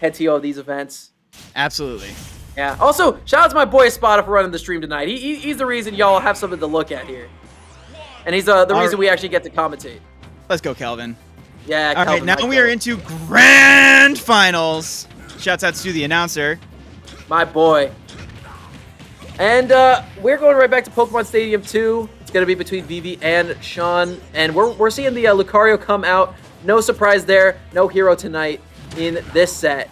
head TO all these events. Absolutely. Yeah. Also, shout out to my boy Spada for running the stream tonight. He, he he's the reason y'all have something to look at here, and he's uh, the All reason right. we actually get to commentate. Let's go, Kelvin. Yeah. All right, Calvin now we are into grand finals. Shouts out to the announcer. My boy. And uh, we're going right back to Pokemon Stadium 2. It's going to be between Vivi and Sean. And we're, we're seeing the uh, Lucario come out. No surprise there. No hero tonight in this set.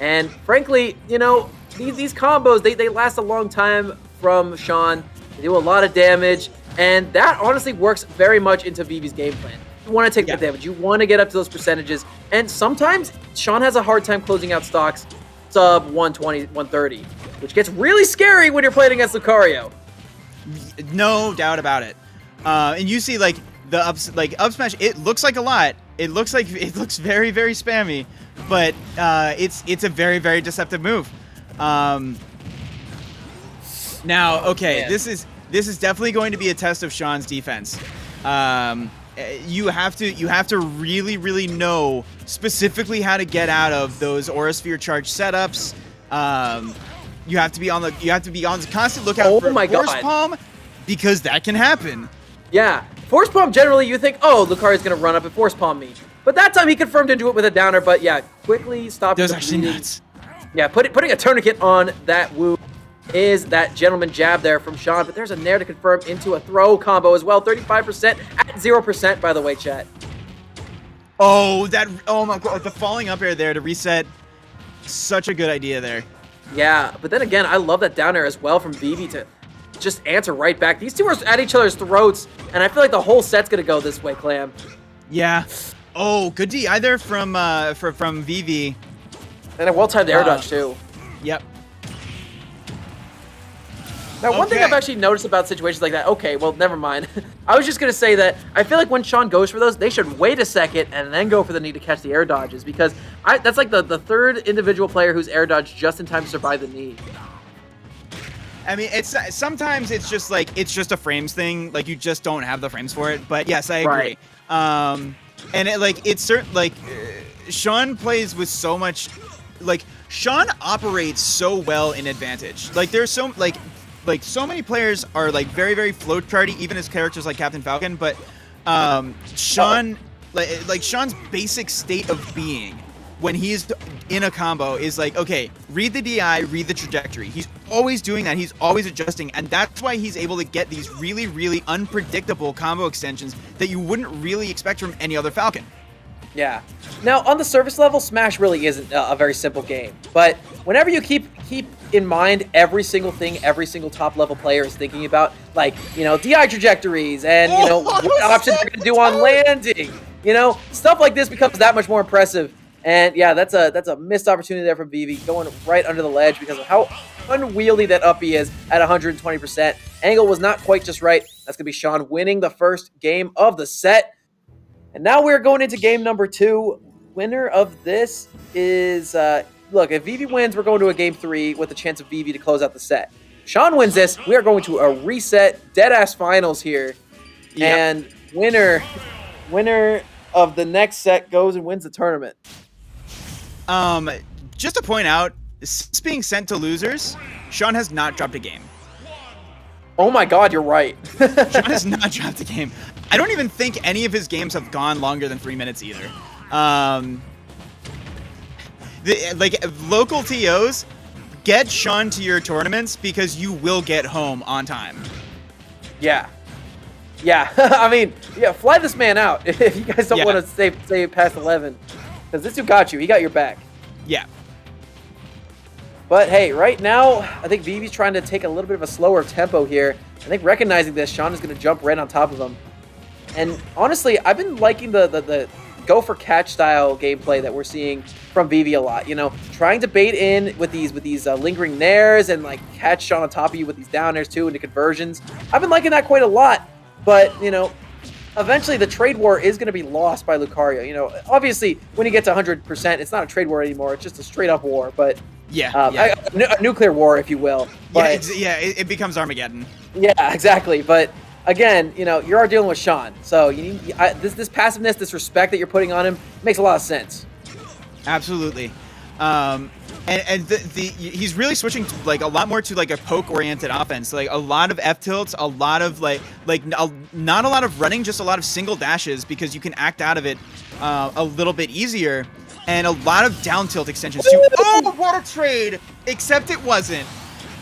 And frankly, you know, these, these combos, they, they last a long time from Sean. They do a lot of damage. And that honestly works very much into Vivi's game plan. You want to take Yeah. the damage. You want to get up to those percentages. And sometimes Sean has a hard time closing out stocks sub 120, 130, which gets really scary when you're playing against Lucario. No doubt about it. Uh, and you see like the ups, like up smash. It looks like a lot. It looks like it looks very very spammy, but uh, it's it's a very very deceptive move. Um, now, okay, this is this is definitely going to be a test of Sean's defense. Um, eh, you have to you have to really really know specifically how to get out of those aura sphere charge setups. Um, you have to be on the you have to be on the constant lookout Oh for my force God. palm because that can happen. Yeah, Force Palm generally you think, oh, Lucario's going to run up and Force Palm me. But that time he confirmed to do it with a down air, but yeah, quickly was the actually bleeding. nuts. Yeah, put, putting a tourniquet on that Wu is that gentleman jab there from Sean, but there's a nair to confirm into a throw combo as well. 35% at 0%, by the way, chat. Oh, that oh my god, the falling up air there to reset. Such a good idea there. Yeah, but then again, I love that down air as well from Vivi to just answer right back. These two are at each other's throats, and I feel like the whole set's gonna go this way, Clam. Yeah. Oh, good DI there from uh for, from Vivi. And a well-timed air Uh, dodge too. Yep. Now, one thing I've actually noticed about situations like that, okay, well, never mind. I was just going to say that I feel like when Sean goes for those, they should wait a second and then go for the need to catch the air dodges because I, that's like the, the third individual player who's air dodged just in time to survive the knee. I mean, it's sometimes it's just like it's just a frames thing. Like you just don't have the frames for it. But yes, I agree. Right. Um, and it like it's certain like uh, Sean plays with so much, like Sean operates so well in advantage. Like there's so like like so many players are like very very float charty, even as characters like Captain Falcon. But um, Sean like like Sean's basic state of being when he's in a combo is like, okay, read the DI, read the trajectory. He's always doing that. He's always adjusting, and that's why he's able to get these really, really unpredictable combo extensions that you wouldn't really expect from any other Falcon. Yeah. Now, on the surface level, Smash really isn't a, very simple game. But whenever you keep keep in mind every single thing every single top level player is thinking about, like you know DI trajectories and you know Oh, what options they're going to do on landing, you know stuff like this becomes that much more impressive. And yeah, that's a that's a missed opportunity there from Vivi going right under the ledge because of how unwieldy that uppy is at 120%. Angle was not quite just right. That's gonna be Sean winning the first game of the set. And now we're going into game number two. Winner of this is uh, look. If Vivi wins, we're going to a game three with a chance of Vivi to close out the set. Sean wins this. We are going to a reset, dead ass finals here, Yep. and winner, winner of the next set goes and wins the tournament. Um, just to point out, since being sent to losers, Sean has not dropped a game. Oh my God, you're right. Sean has not dropped a game. I don't even think any of his games have gone longer than three minutes either. Um, the, like local TOs, get Sean to your tournaments because you will get home on time. yeah, yeah. I mean, yeah. Fly this man out if you guys don't Yeah. want to stay stay past eleven, because this dude got you. He got your back. Yeah. But hey, right now, I think Vivi's trying to take a little bit of a slower tempo here. I think recognizing this, Sean is going to jump right on top of him. And honestly, I've been liking the, the, the go for catch style gameplay that we're seeing from Vivi a lot. You know, trying to bait in with these with these uh, lingering nairs and like catch Sean on top of you with these down airs too into conversions. I've been liking that quite a lot. But you know, eventually the trade war is going to be lost by Lucario. You know, obviously when you get to 100%, it's not a trade war anymore. It's just a straight up war. But Yeah. um, yeah. a nuclear war, if you will. yeah, But it's, yeah it, it becomes Armageddon. yeah, exactly. But again, you know, you're dealing with Sean, so you need I, this this passiveness, this respect that you're putting on him makes a lot of sense. Absolutely. Um, and and the, the he's really switching to like a lot more to like a poke oriented offense. Like a lot of f tilts a lot of like like a, not a lot of running just a lot of single dashes because you can act out of it uh, a little bit easier. And a lot of down tilt extensions too. Oh what a trade! Except it wasn't.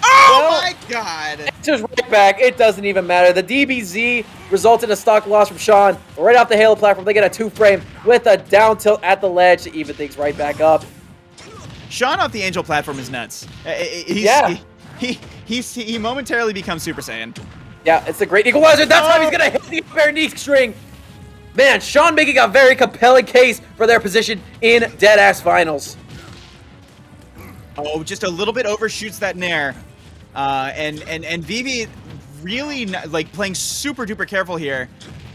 Oh well, my god! it's just right back. It doesn't even matter. The dbz resulted in a stock loss from sean right off the halo platform. They get a two frame with a down tilt at the ledge to even things right back up Sean off the Angel platform is nuts. Uh, uh, he's, yeah. He, he, he, momentarily becomes Super Saiyan. Yeah, it's a great equalizer. That's oh. how he's going to hit the Bear Knee string. Man, Sean making a very compelling case for their position in Deadass Finals. Oh, just a little bit overshoots that Nair. Uh, and, and, and Vivi really, like, playing super duper careful here.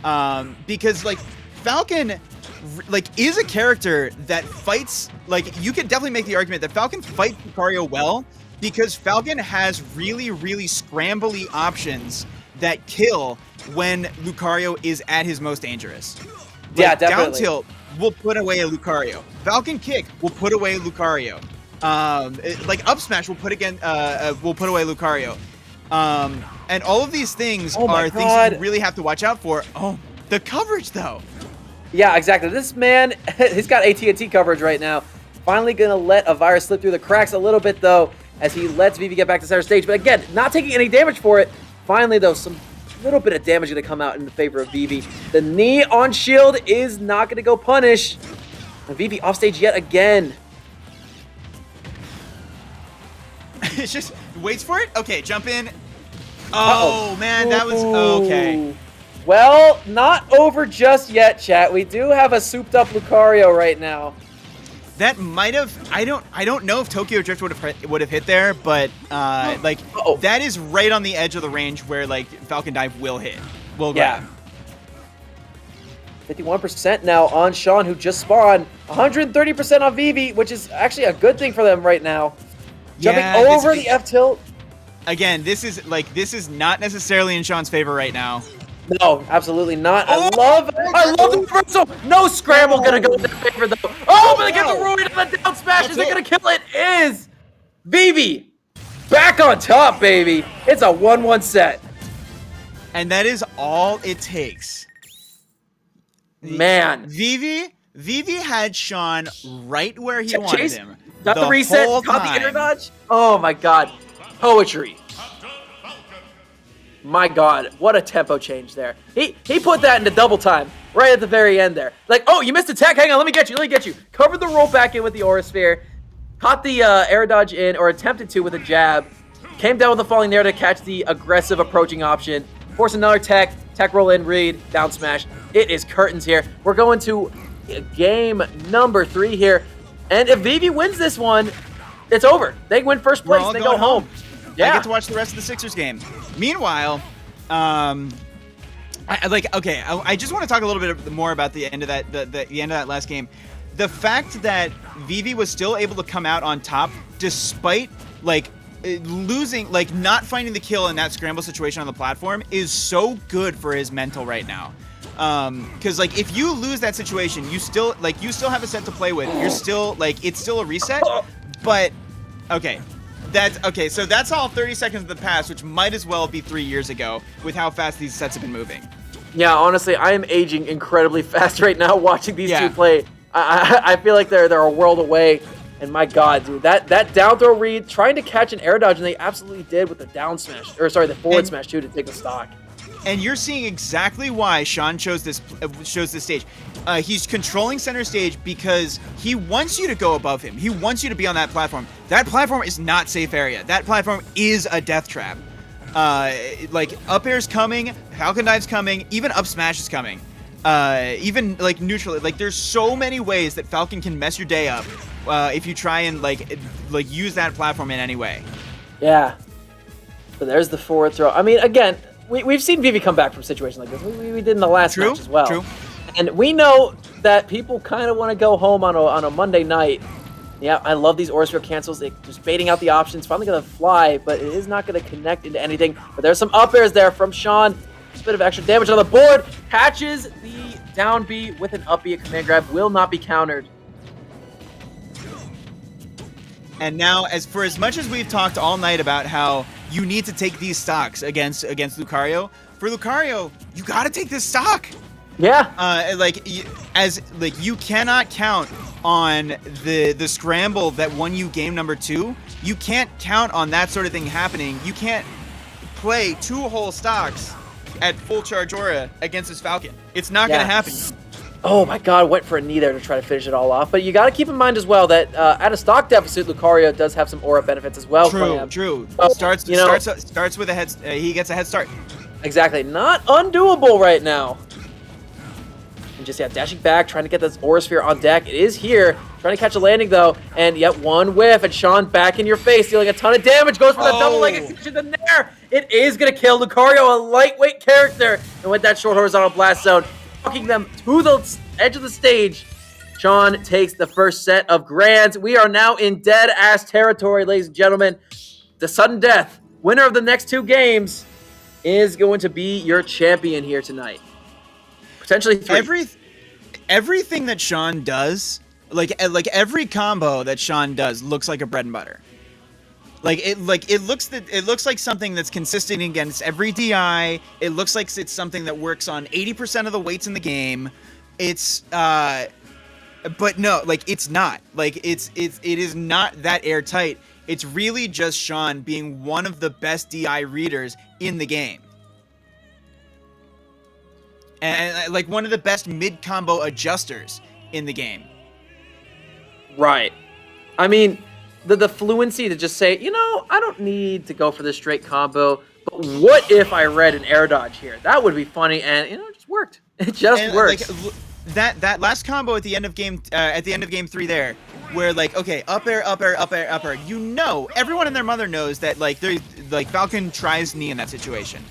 Um, because, like, Falcon like is a character that fights like you could definitely make the argument that Falcon fights Lucario well because Falcon has really really scrambly options that kill when Lucario is at his most dangerous. Like, yeah, definitely. Down tilt will put away a Lucario. Falcon kick will put away Lucario. Um, it, like up smash will put again uh, uh, will put away Lucario. Um, and all of these things oh are things that you really have to watch out for. Oh, the coverage though. Yeah, exactly. This man, he's got AT&T coverage right now. Finally going to let a virus slip through the cracks a little bit, though, as he lets Vivi get back to center stage. But again, not taking any damage for it. Finally, though, some little bit of damage going to come out in the favor of Vivi. The knee on shield is not going to go punish. And Vivi off stage yet again. it's just waits for it. Okay, jump in. Oh uh -oh. man, that was okay. Well, not over just yet, chat. We do have a souped up Lucario right now. That might have. I don't. I don't know if Tokyo Drift would have would have hit there, but uh, like uh -oh. that is right on the edge of the range where like Falcon Dive will hit. Will yeah. 51% now on Sean, who just spawned. 130% on Vivi, which is actually a good thing for them right now. Jumping yeah, over the F tilt. Again, this is like this is not necessarily in Sean's favor right now. No, absolutely not. I oh, love I love the reversal. No scramble oh. gonna go in their favor though. Oh, but they get the ruin on the down smash. Is it gonna kill it? Is Vivi back on top, baby. It's a 1-1 set. And that is all it takes. Man. Vivi Vivi had Sean right where he Ch wanted him. Got the, the reset, got the dodge. Oh my god. Poetry. My God, what a tempo change there. He he put that into double time right at the very end there. Like, oh, you missed a tech. Hang on, let me get you. Let me get you. Covered the roll back in with the Aura Sphere. Caught the uh, air dodge in, or attempted to with a jab. Came down with the falling there to catch the aggressive approaching option. Force another tech. Tech roll in, read, down smash. It is curtains here. We're going to game number three here. And if Vivi wins this one, it's over. They win first place. They go home. home. Yeah. I get to watch the rest of the Sixers game. Meanwhile, um, I, like okay, I, I, just want to talk a little bit more about the end of that the, the, the end of that last game. The fact that Vivi was still able to come out on top despite like losing like not finding the kill in that scramble situation on the platform is so good for his mental right now um because like if you lose that situation you still like you still have a set to play with you're still like it's still a reset but okay that's okay. So that's all 30 seconds of the past, which might as well be three years ago with how fast these sets have been moving. Yeah, honestly, I am aging incredibly fast right now watching these yeah. two play. I, I, I feel like they're they're a world away. And my God, dude, that that down throw read, trying to catch an air dodge, and they absolutely did with the down smash, or sorry, the forward and, smash too to take the stock and you're seeing exactly why Sean chose this uh, shows this stage. Uh, he's controlling center stage because he wants you to go above him. He wants you to be on that platform. That platform is not safe area. That platform is a death trap. Uh, like up air's coming, Falcon dive's coming, even up smash is coming. Uh, even like neutral, like there's so many ways that Falcon can mess your day up uh, if you try and like like use that platform in any way. Yeah. But there's the forward throw. I mean, again, we, we've seen Vivi come back from situations like this. We, we did in the last true, match as well. True. And we know that people kind of want to go home on a, on a Monday night. Yeah, I love these Aura Sphere cancels. They just baiting out the options. Finally going to fly, but it is not going to connect into anything. But there's some up airs there from Sean. a bit of extra damage on the board. Catches the down B with an up B. A command grab will not be countered. And now, as for as much as we've talked all night about how you need to take these stocks against against Lucario, for Lucario, you got to take this stock. Yeah. Uh, like as like you cannot count on the the scramble that won you game number two. You can't count on that sort of thing happening. You can't play two whole stocks at full charge aura against this Falcon. It's not Yeah. gonna happen. Oh my god, went for a knee there to try to finish it all off. But you got to keep in mind as well that uh, at a stock deficit, Lucario does have some aura benefits as well. True, true. Oh, starts you know- starts starts with a head. Uh, he gets a head start. Exactly. Not undoable right now. And just, yeah, dashing back, trying to get this Aura Sphere on deck. It is here. Trying to catch a landing, though. And yet, one whiff. And Sean back in your face, dealing a ton of damage. Goes for the double leg Oh. extension. The Nair. It is going to kill Lucario, a lightweight character. And with that short horizontal blast zone, knocking them to the edge of the stage. Sean takes the first set of grands. We are now in dead ass territory, ladies and gentlemen. The sudden death, winner of the next two games, is going to be your champion here tonight. Potentially three. Every everything that Sean does, like eh, like every combo that Sean does, looks like a bread and butter. Like it like it looks that it looks like something that's consistent against every DI. It looks like it's something that works on 80% of the weights in the game. It's uh but no, like it's not. Like it's it's it is not that airtight. It's really just Sean being one of the best DI readers in the game. And, and, like one of the best mid combo adjusters in the game. right. I mean, the, the fluency to just say, you know, I don't need to go for this straight combo, but what if I read an air dodge here? That would be funny, and, you know, it just worked. It just and works. like that that last combo at the end of game uh, at the end of game three there where like okay up air up air up air up air you know everyone and their mother knows that like they like falcon tries knee in that situation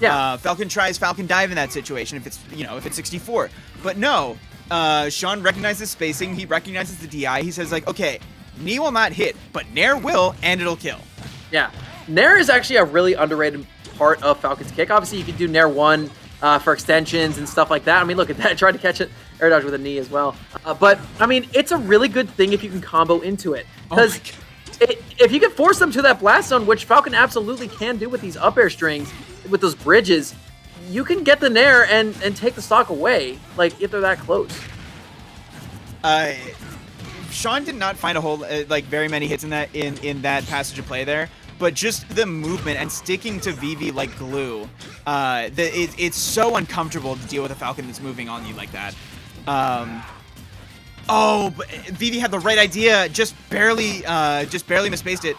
yeah. uh, falcon tries falcon dive in that situation if it's you know if it's 64 but no uh, sean recognizes spacing he recognizes the di he says like okay knee will not hit but nair will and it'll kill Yeah, Nair is actually a really underrated part of Falcon's kick. Obviously, you can do Nair one uh, for extensions and stuff like that. I mean, look at that. Tried to catch it air dodge with a knee as well. Uh, but I mean, it's a really good thing if you can combo into it Oh because. if you can force them to that blast zone, which Falcon absolutely can do with these up air strings, with those bridges, you can get the Nair and, and take the stock away, like if they're that close. uh, Sean did not find a whole uh, like very many hits in that in in that passage of play there, but just the movement and sticking to Vivi like glue. Uh, the, it, it's so uncomfortable to deal with a Falcon that's moving on you like that. Um, oh, but Vivi had the right idea, just barely, uh, just barely misspaced it.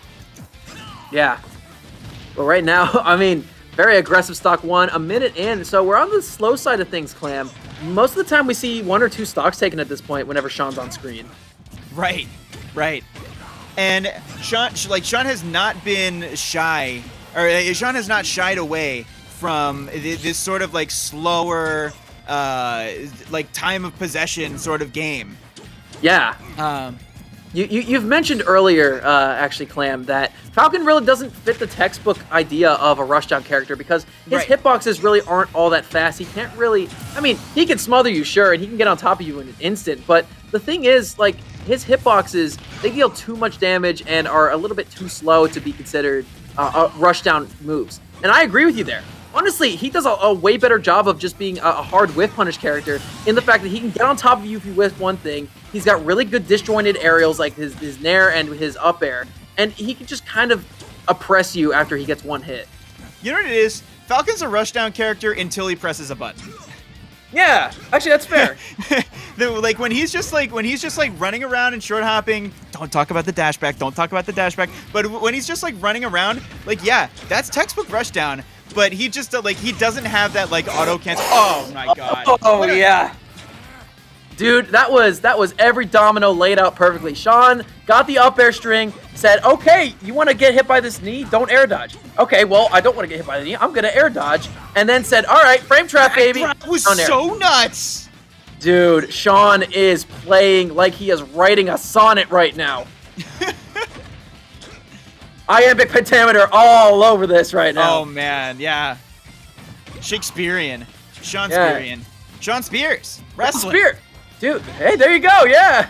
Yeah. But right now, I mean, very aggressive stock one, a minute in. So we're on the slow side of things, Clam. Most of the time we see one or two stocks taken at this point whenever Sean's on screen. Right, right. And Sean, like Sean has not been shy, or uh, Sean has not shied away from th- this sort of like slower, uh, like time of possession sort of game. Yeah. Um, You, you, you've mentioned earlier, uh, actually, Clam, that Falcon really doesn't fit the textbook idea of a rushdown character because his Right. hitboxes really aren't all that fast. He can't really. I mean, he can smother you, sure, and he can get on top of you in an instant, but the thing is, like, his hitboxes, they deal too much damage and are a little bit too slow to be considered uh, uh, rushdown moves. And I agree with you there. Honestly, he does a, a way better job of just being a, a hard whiff punish character in the fact that he can get on top of you if you whiff one thing. He's got really good disjointed aerials like his, his nair and his up air, and he can just kind of oppress you after he gets one hit. you know what it is? Falcon's a rushdown character until he presses a button. Yeah, actually, that's fair. The- like when he's just like when he's just like running around and short hopping. Don't talk about the dashback. Don't talk about the dashback. But when he's just like running around, like yeah, that's textbook rushdown. But he just uh, like he doesn't have that like auto cancel. Oh my god. Oh a- yeah. Dude, that was that was every domino laid out perfectly. Sean got the up air string, said, "Okay, you want to get hit by this knee? Don't air dodge." Okay, well, I don't want to get hit by the knee. I'm gonna air dodge, and then said, "All right, frame trap, baby." That was so nuts. Dude, Sean is playing like he is writing a sonnet right now. Iambic pentameter all over this right now. Oh man, yeah. Shakespearean, Sean Yeah. Spearian, Sean Spears, wrestling. Spear. Dude, hey, there you go, yeah.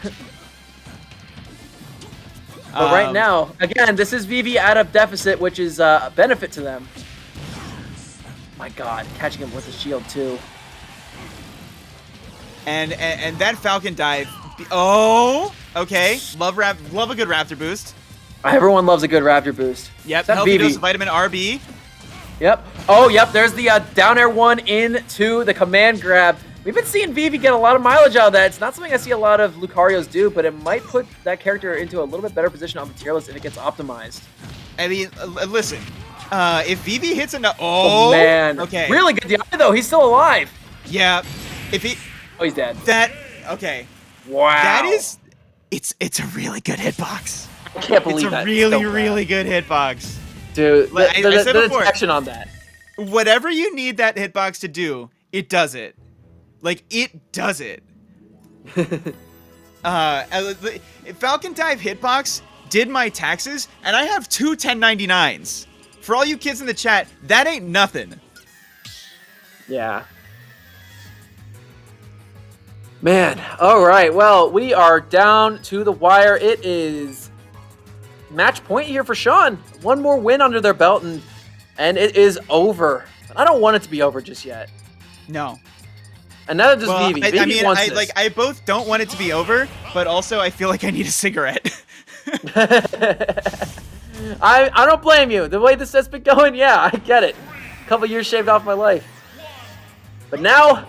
But right Um, now, again, this is Vivi at a deficit, which is uh, a benefit to them. My God, catching him with the shield too. and, and and that Falcon dive. Oh, okay. Love rap. Love a good Raptor boost. Everyone loves a good Raptor boost. Yep. Except Healthy Vivi. dose of vitamin RB. Yep. Oh, yep. There's the uh, down air one into the command grab. We've been seeing Vivi get a lot of mileage out of that. It's not something I see a lot of Lucarios do, but it might put that character into a little bit better position on the tier list if it gets optimized. I mean, uh, listen. Uh, if Vivi hits a Oh, oh, man. Okay. Really good DI though. He's still alive. Yeah. If he Oh, he's dead. that okay. Wow. That is. It's it's a really good hitbox. I can't believe It's a that. really So really good hitbox. Dude, the, Like, I- the, I said the before- detection on that. Whatever you need that hitbox to do, it does it. Like it does it. uh, uh, Falcon Dive hitbox did my taxes, and I have two 1099s. For all you kids in the chat, that ain't nothing. Yeah. Man, all right. Well, we are down to the wire. It is match point here for Sean. One more win under their belt, and and it is over. But I don't want it to be over just yet. No. And neither does Well, Vivi. I, Vivi I mean, I like I both don't want it to be over, but also I feel like I need a cigarette. I I don't blame you. The way this has been going, yeah, I get it. A couple years shaved off my life. But now,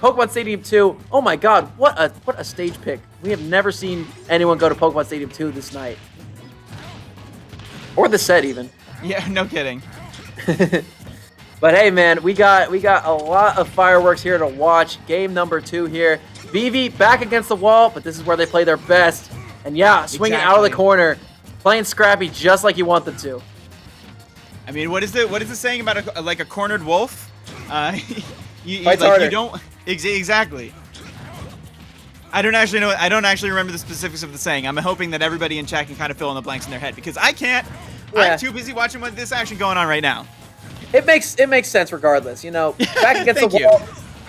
Pokemon Stadium 2. Oh my god, what a what a stage pick. We have never seen anyone go to Pokemon Stadium 2 this night. Or the set even. yeah, no kidding. But hey man, we got we got a lot of fireworks here to watch. Game number 2 here. Vivi back against the wall, but this is where they play their best. And yeah, swinging out of the corner, playing scrappy just like you want them to. I mean, what is the what is the saying about a, like a cornered wolf? Uh, you, you, like, harder. you don't ex- exactly. I don't actually know. I don't actually remember the specifics of the saying. I'm hoping that everybody in chat can kind of fill in the blanks in their head because I can't. Yeah. I'm too busy watching what this action going on right now. It makes it makes sense regardless. You know, back against the wall,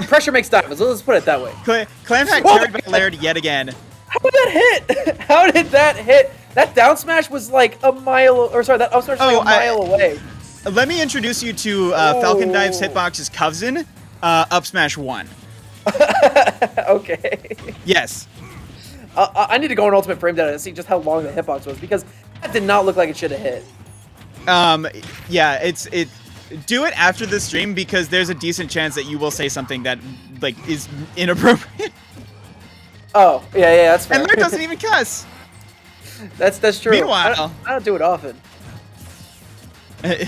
pressure makes diamonds. Let's put it that way. Cl- Clam Hat carried by Laird yet again. How did that hit? How did that hit? That down smash was like a mile, or sorry, that up smash was Oh, like a I- mile away. Let me introduce you to uh, Falcon Dive's hitbox's cousin, uh, Up Smash One. okay. Yes. Uh, I I need to go on Ultimate Frame Data and see just how long the hitbox was because that did not look like it should have hit. Um, yeah, it's it. Do it after the stream because there's a decent chance that you will say something that like is inappropriate. Oh, yeah, yeah, that's fair. And Laird doesn't even cuss. that's that's true. Meanwhile- I don't, I don't do it often.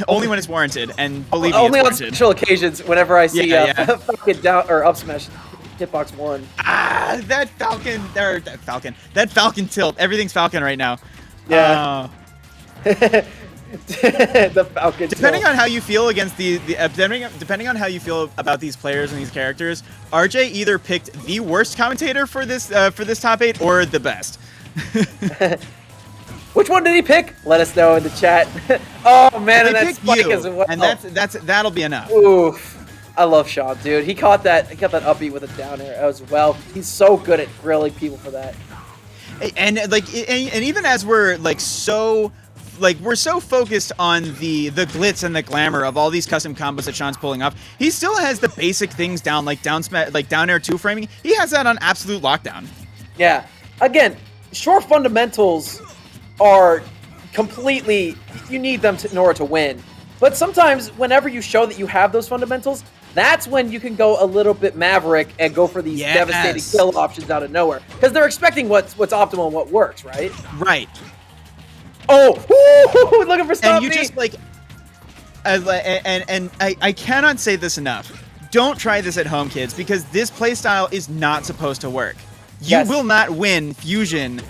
Only when it's warranted, and believe me, Only on special occasions whenever I see Yeah, uh, yeah. fucking down or up smash hitbox one. Ah, that Falcon, or that Falcon, that Falcon tilt. Everything's Falcon right now. Yeah. Uh, the Falcon. depending tilt. on how you feel against the, the uh, depending depending on how you feel about these players and these characters, RJ either picked the worst commentator for this uh, for this top eight or the best. Which one did he pick? Let us know in the chat. oh man, and that spike you, well. and that's that's that'll be enough. Oof. I love Sean, dude. He caught that. He got that up B with a down air as well. He's so good at grilling people for that. and like and, and even as we're like so like we're so focused on the the glitz and the glamour of all these custom combos that Sean's pulling off, he still has the basic things down like down like down air two framing. He has that on absolute lockdown. Yeah. Again, short fundamentals are completely. You need them to, in order to win. But sometimes, whenever you show that you have those fundamentals, that's when you can go a little bit maverick and go for these Yes. devastating kill options out of nowhere because they're expecting what's what's optimal and what works, right? Right. Oh, looking for stop and you me. just like as li- and and I, I cannot say this enough. Don't try this at home, kids, because this playstyle is not supposed to work. You Yes. will not win fusion.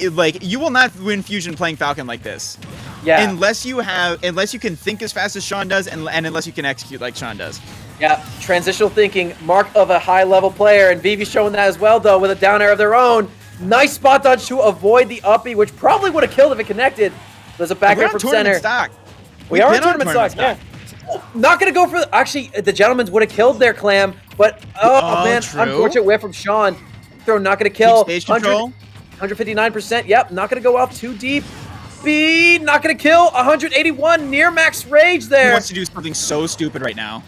Eh, like you will not win fusion playing Falcon like this. yeah. unless you have unless you can think as fast as Sean does and, and unless you can execute like Sean does. Yeah, transitional thinking, mark of a high level player, and Vivi's showing that as well, though, with a down air of their own. Nice spot dodge to avoid the uppy, which probably would have killed if it connected. There's a back air from center. stock. We We've are in tournament, tournament stock, yeah. Oh, Not gonna go for the, actually. The gentleman's would have killed their clam, but oh, Oh, man, true. unfortunate whiff from Sean. Throw not gonna kill. Keep stage 100 control. 159%. Yep, not going to go off too deep. B, not going to kill. 181, near max rage He there. wants to do something so stupid right now.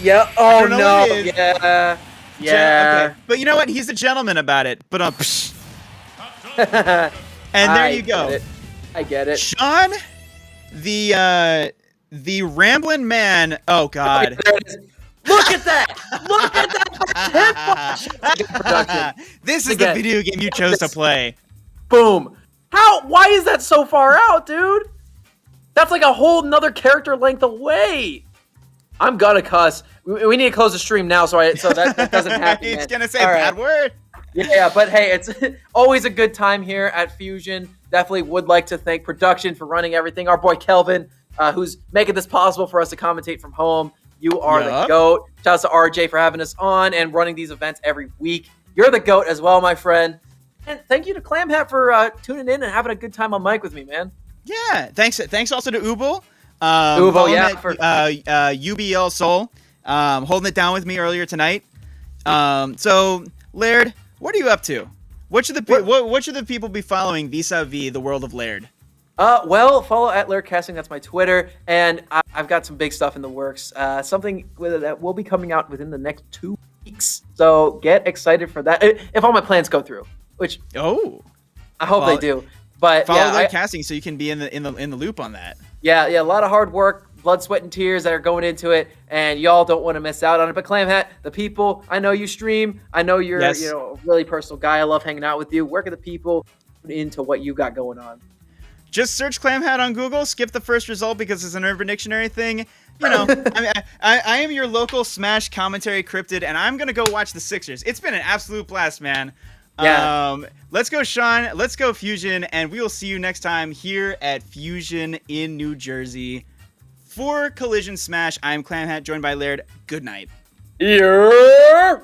Yeah. Oh, no. what it is. Yeah. Yeah. okay. But you know what? He's a gentleman about it. But um, and there you go. I get it. Sean, the uh, the rambling man. Oh God. There it is. Look at that! Look at that! This is the video game you chose to play. Boom. How? Why is that so far out, dude? That's like a whole nother character length away. I'm gonna cuss. We, we need to close the stream now, so I so that, that doesn't happen. He's man. gonna say All a right. bad word. Yeah, but hey, it's always a good time here at Fusion. Definitely would like to thank production for running everything. Our boy Kelvin, uh, who's making this possible for us to commentate from home. You are the goat. Shout out to RJ for having us on and running these events every week. You're the goat as well, my friend. And thank you to Clam Hat for uh, tuning in and having a good time on mic with me, man. Yeah. Thanks. Thanks also to Ubel. Um, him yeah, at, for- uh, uh, UBL Soul, um, holding it down with me earlier tonight. Um, so Laird, what are you up to? What should the pe- What- what, should the people be following vis-a-vis the world of Laird? Uh, well, follow at Laird Casting. That's my Twitter, and I, I've got some big stuff in the works. Uh, something with, that will be coming out within the next two weeks. So get excited for that. If all my plans go through, which Oh, I hope Follow- they do. But follow yeah, Laird I- casting so you can be in the in the in the loop on that. yeah, yeah, a lot of hard work, blood, sweat, and tears that are going into it, and y'all don't want to miss out on it. But Clam Hat, the people, I know you stream. I know you're Yes. you know a really personal guy. I love hanging out with you. Where can the people into what you got going on? Just search clam hat on Google. Skip the first result because it's an Urban Dictionary thing. You know, I, mean, I, I, I am your local Smash commentary cryptid, and I'm gonna go watch the Sixers. It's been an absolute blast, man. Yeah. Um, let's go, Sean. Let's go, Fusion, and we will see you next time here at Fusion in New Jersey. For Collision Smash, I'm Clam Hat, joined by Laird. Good night. Yeah.